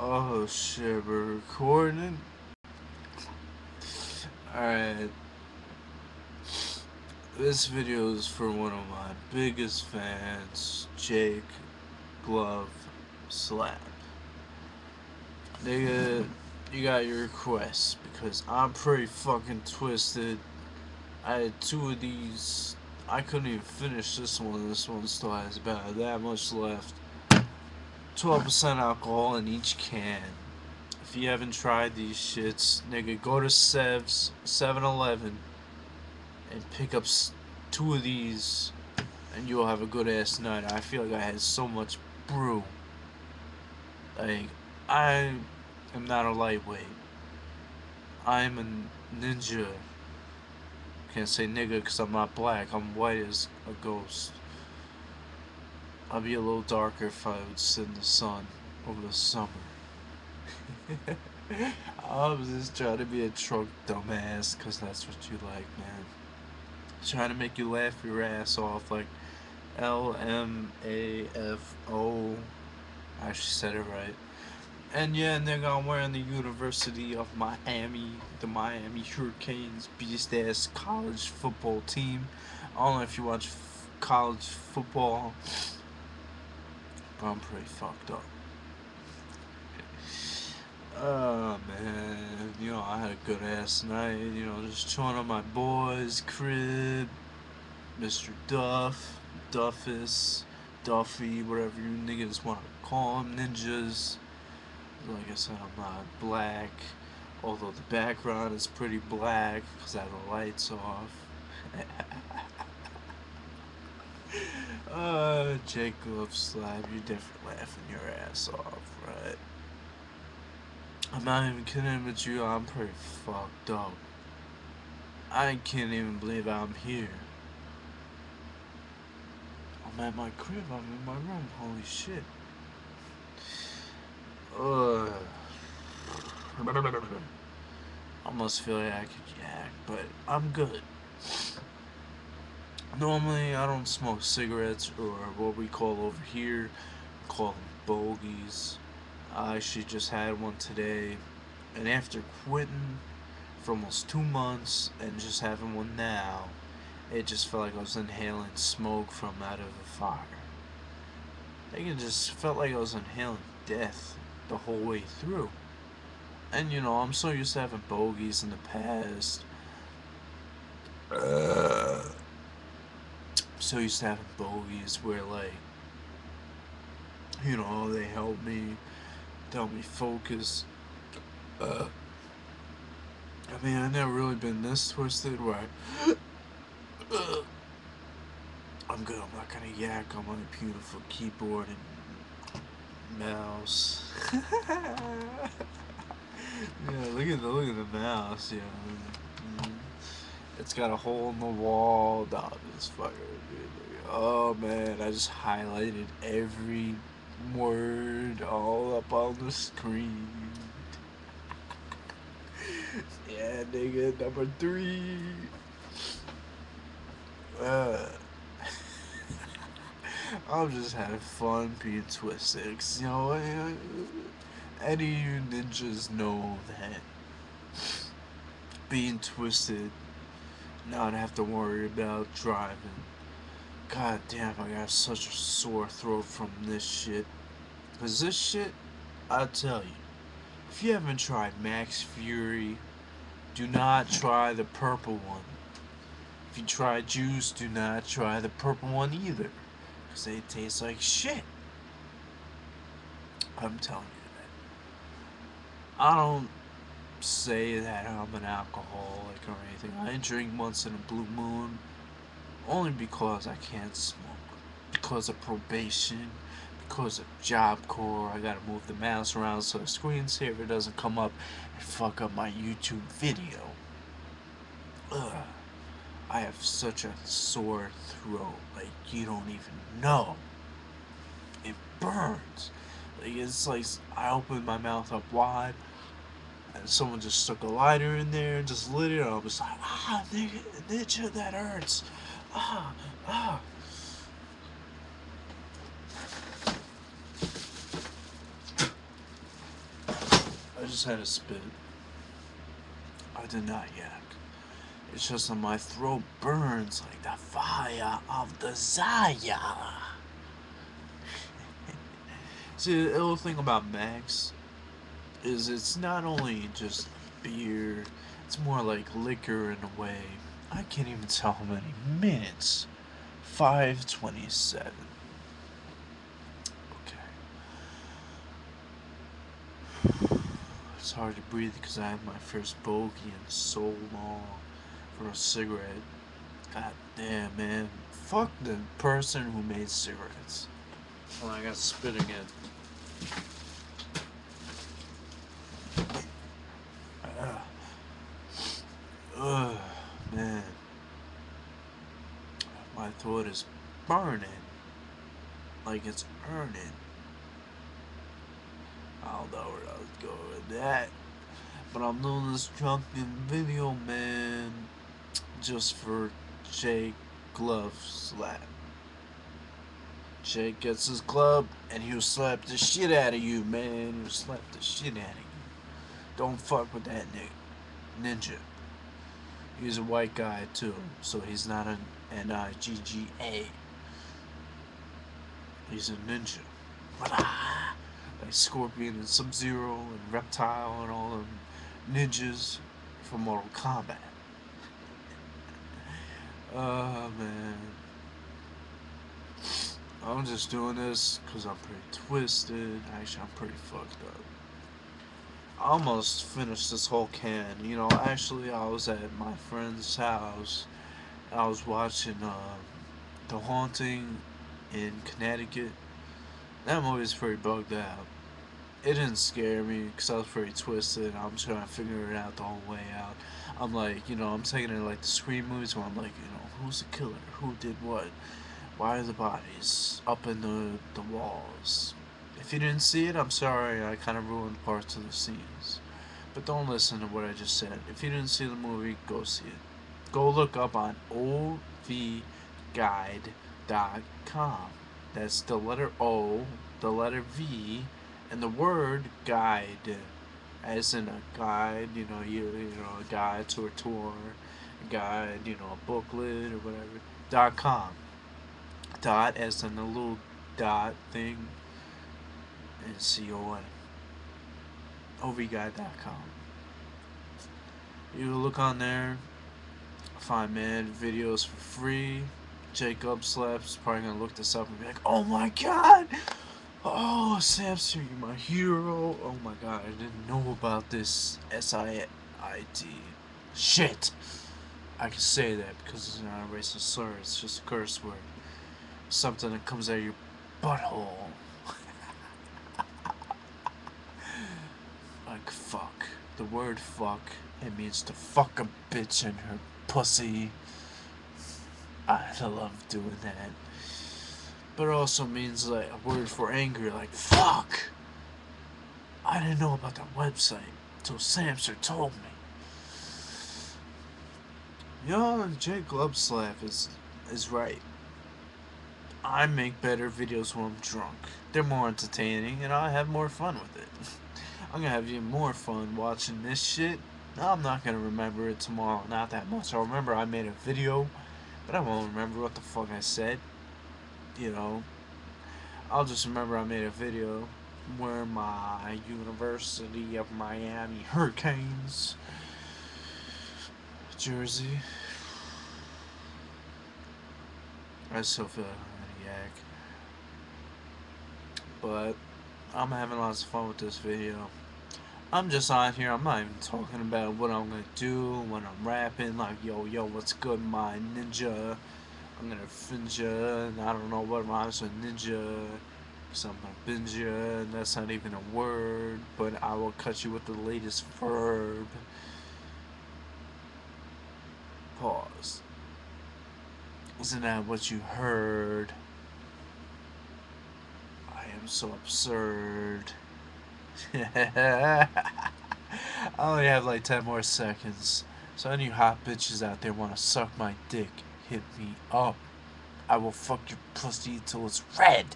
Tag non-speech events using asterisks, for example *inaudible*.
Oh shit, we're recording. Alright. This video is for one of my biggest fans, Jake Glove Slap. Nigga, you got your request because I'm pretty fucking twisted. I had two of these. I couldn't even finish this one. This one still has about that much left. 12% alcohol in each can. If you haven't tried these shits, nigga, go to Sev's 7-Eleven and pick up two of these and you'll have a good ass night. I feel like I had so much brew. Like, I am not a lightweight. I'm a ninja. Can't say nigga because I'm not black. I'm white as a ghost. I'd be a little darker if I would sit in the sun over the summer. *laughs* I was just trying to be a drunk dumbass because that's what you like, man. Trying to make you laugh your ass off like L M A F O. I actually said it right. And yeah, nigga, I'm wearing the University of Miami, the Miami Hurricanes beast ass college football team. I don't know if you watch college football. I'm pretty fucked up. Oh man, you know I had a good ass night. You know, just chilling on my boys' crib, Mr. Duff, Duffus, Duffy, whatever you niggas want to call them, ninjas. Like I said, I'm not black, although the background is pretty black because I have the lights off. *laughs* Uh, Jacob Slab, you're definitely laughing your ass off, right? I'm not even kidding with you, I'm pretty fucked up. I can't even believe I'm here. I'm at my crib, I'm in my room, holy shit. Ugh. I almost feel like I could yak, but I'm good. Normally, I don't smoke cigarettes or what we call over here, call them bogeys. I actually just had one today, and after quitting for almost two months and just having one now, it just felt like I was inhaling smoke from out of a fire. I think it just felt like I was inhaling death the whole way through. And you know, I'm so used to having bogeys in the past. Uh, so used to having bogeys where like you know they help me help me focus uh, I mean I never really been this twisted where I, uh, I'm good I'm not gonna yak on my beautiful keyboard and mouse *laughs* yeah look at the look at the mouse yeah mm-hmm. it's got a hole in the wall. Nah, this fucker. Oh man, I just highlighted every word all up on the screen. yeah, nigga, number three. Uh, *laughs* I'm just having fun being twisted. You know, any of you ninjas know that being twisted, not have to worry about driving God damn, I got such a sore throat from this shit. Cause this shit, I tell you, if you haven't tried Max Fury, do not try the purple one. If you try juice, do not try the purple one either. Cause they taste like shit. I'm telling you that. I don't say that I'm an alcoholic or anything. I drink once in a blue moon only because I can't smoke. Because of probation, because of Job Corps, I gotta move the mouse around so the screensaver doesn't come up and fuck up my YouTube video. Ugh. I have such a sore throat, like you don't even know. It burns. Like it's like I opened my mouth up wide and someone just stuck a lighter in there and just lit it. I was like, ah, nigga, ninja, that hurts ah, ah. I just had a spit. I did not yak. It's just that my throat burns like the fire of Zaya. *laughs* See, the ill thing about Max is it's not only just beer, it's more like liquor in a way. I can't even tell how many minutes. 527. Okay. It's hard to breathe because I had my first bogey in so long for a cigarette. God damn, man. Fuck the person who made cigarettes. Well, I got spit again. Ugh. Ugh, man. My throat is burning. Like it's earning. I don't know where I was going with that. But I'm doing this drunken video, man. Just for Jake Glove Slap. Jake gets his club and he'll slap the shit out of you, man. He'll slap the shit out of you. Don't fuck with that nigga, ninja. He's a white guy too, so he's not an N-I-G-G-A. Uh, He's a ninja. *laughs* Like Scorpion and Sub-Zero and Reptile and all them ninjas from Mortal Kombat. *laughs* Oh man. I'm just doing this because I'm pretty twisted. Actually, I'm pretty fucked up. I almost finished this whole can. You know, actually, I was at my friend's house. I was watching uh, The Haunting in Connecticut. That movie's pretty bugged out. It didn't scare me because I was pretty twisted. I'm trying to figure it out the whole way out. I'm like, you know, I'm taking it like the Scream movies where I'm like, you know, who's the killer? Who did what? Why are the bodies up in the, the walls? If you didn't see it, I'm sorry, I kind of ruined parts of the scenes. But don't listen to what I just said. If you didn't see the movie, go see it. Go look up on ovguide.com. That's the letter O, the letter V, and the word guide. As in a guide, you know, you, you know, a guide to a tour, a guide, you know, a booklet or whatever. Dot com. Dot as in a little dot thing and C-O-N. OVGuide.com. You look on there, find mad videos for free. Jacob Slaps probably gonna look this up and be like, oh my god! Oh, Samson, you're my hero. Oh my god, I didn't know about this S-I-I-T. Shit! I can say that because it's not a racist slur, it's just a curse word. Something that comes out of your butthole. *laughs* like fuck. The word fuck, it means to fuck a bitch in her pussy. I love doing that. But it also means like a word for angry, like fuck. I didn't know about that website until Samster told me. Yo, Jake Glove Slap is is right. I make better videos when I'm drunk. They're more entertaining and I have more fun with it. *laughs* I'm gonna have even more fun watching this shit. I'm not gonna remember it tomorrow, not that much. I'll remember I made a video, but I won't remember what the fuck I said. You know, I'll just remember I made a video where my University of Miami Hurricanes jersey. I still feel like a yak. But I'm having lots of fun with this video. I'm just on here, I'm not even talking about what I'm gonna do when I'm rapping, like, yo, yo, what's good, my ninja? I'm gonna finja, and I don't know what rhymes with ninja, because I'm binge you, and that's not even a word, but I will cut you with the latest verb. Pause. Isn't that what you heard? I am so absurd. *laughs* I only have like 10 more seconds. So any hot bitches out there want to suck my dick, hit me up. I will fuck your pussy till it's red.